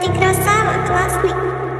ты красава, классный.